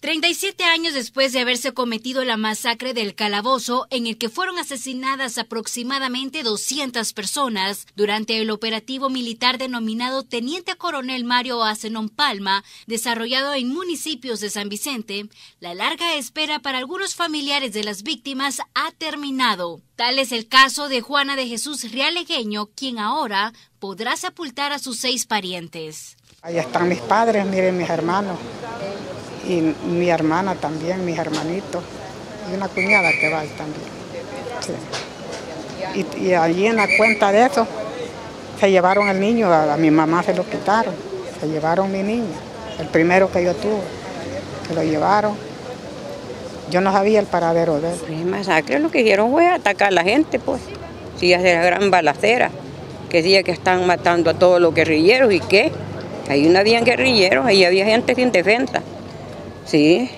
37 años después de haberse cometido la masacre del calabozo, en el que fueron asesinadas aproximadamente 200 personas durante el operativo militar denominado Teniente Coronel Mario Asenón Palma, desarrollado en municipios de San Vicente, la larga espera para algunos familiares de las víctimas ha terminado. Tal es el caso de Juana de Jesús Realegueño, quien ahora podrá sepultar a sus seis parientes. Ahí están mis padres, miren mis hermanos y mi hermana también, mis hermanitos, y una cuñada que va ahí también. Y, allí en la cuenta de eso, se llevaron el niño, a, mi mamá se lo quitaron, se llevaron mi niño, el primero que yo tuve, se lo llevaron. Yo no sabía el paradero de él. El masacre lo que hicieron fue atacar a la gente, pues. Sí, hacer gran balacera, que decía que están matando a todos los guerrilleros y qué. Ahí no habían guerrilleros, ahí había gente sin defensa. Sí,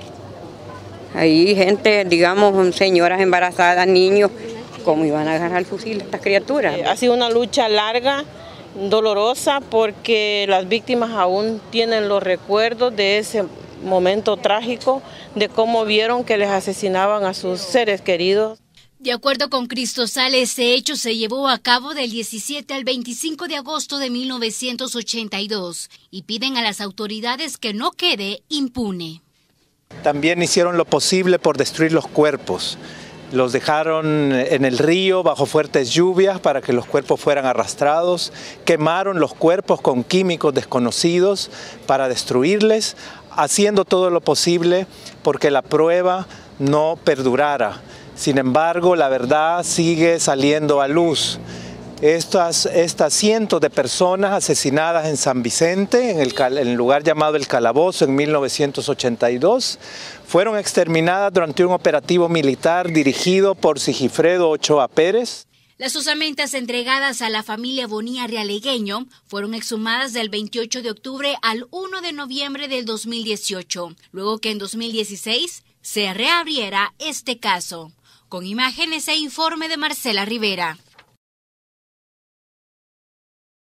hay gente, digamos, señoras embarazadas, niños, ¿cómo iban a agarrar el fusil estas criaturas? Ha sido una lucha larga, dolorosa, porque las víctimas aún tienen los recuerdos de ese momento trágico, de cómo vieron que les asesinaban a sus seres queridos. De acuerdo con Cristosal, ese hecho se llevó a cabo del 17 al 25 de agosto de 1982 y piden a las autoridades que no quede impune. También hicieron lo posible por destruir los cuerpos. Los dejaron en el río bajo fuertes lluvias para que los cuerpos fueran arrastrados. Quemaron los cuerpos con químicos desconocidos para destruirles, haciendo todo lo posible porque la prueba no perdurara. Sin embargo, la verdad sigue saliendo a luz estas, cientos de personas asesinadas en San Vicente, en el, lugar llamado El Calabozo en 1982, fueron exterminadas durante un operativo militar dirigido por Sigifredo Ochoa Pérez. Las osamentas entregadas a la familia Bonía Realegueño fueron exhumadas del 28 de octubre al 1 de noviembre del 2018, luego que en 2016 se reabriera este caso. Con imágenes e informe de Marcela Rivera.